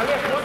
¿Vale?